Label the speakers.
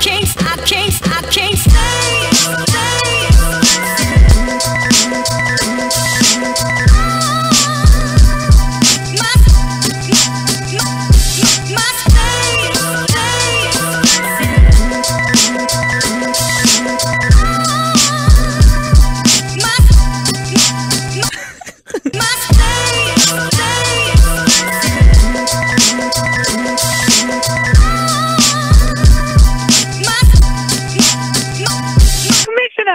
Speaker 1: can't,